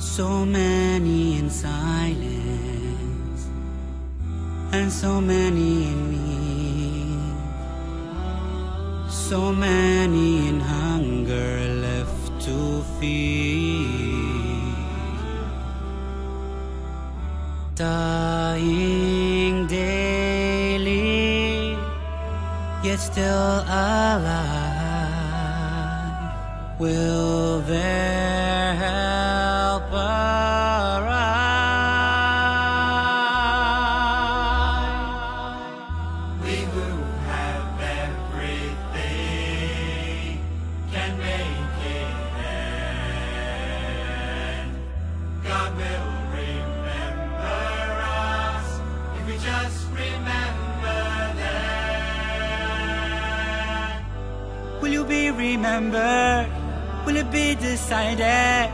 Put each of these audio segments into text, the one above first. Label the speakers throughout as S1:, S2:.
S1: So many in silence, and so many in me. So many in hunger left. Dying daily, yet still alive. Will there help arrive?
S2: We who
S1: be remembered? Will it be decided?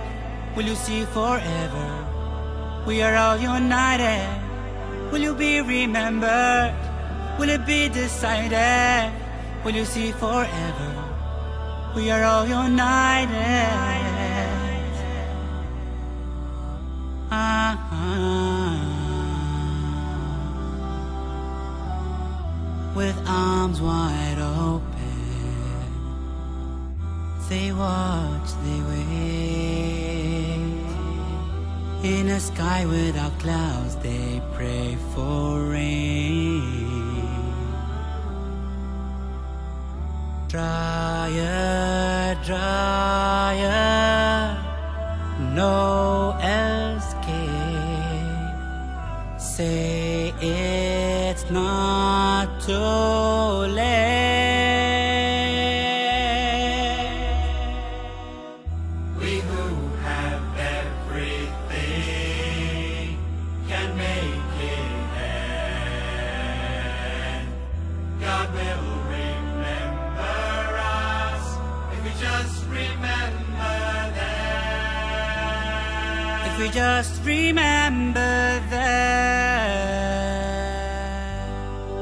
S1: Will you see forever? We are all united. Will you be remembered? Will it be decided? Will you see forever? We are all united. Ah, with arms wide They watch, they wait. In a sky without clouds, they pray for rain. Drier, drier, no escape. Say it's not too late.
S2: If we just remember that.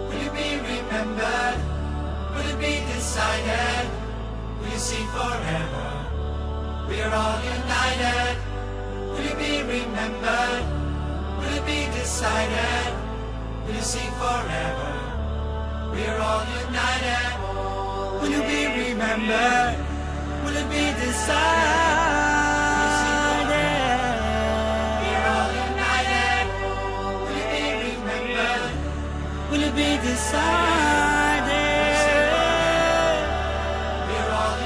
S2: Will you be remembered? Will it be decided? Will you see forever? We are all united. Will you be remembered? Will it be decided? Will you see forever? We are all united.
S1: Will you be remembered? Will it be decided? Decided?
S2: We are all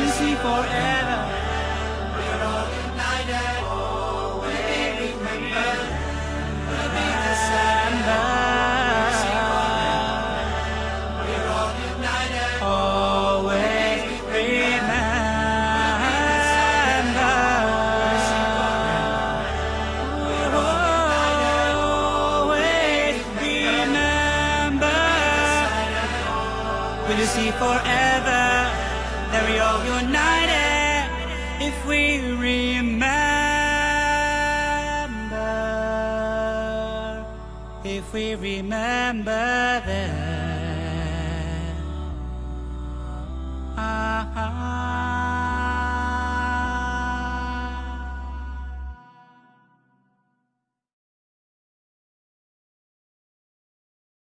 S1: you see forever? Will you see forever that we all united if we remember? If we remember that. Ah, ah,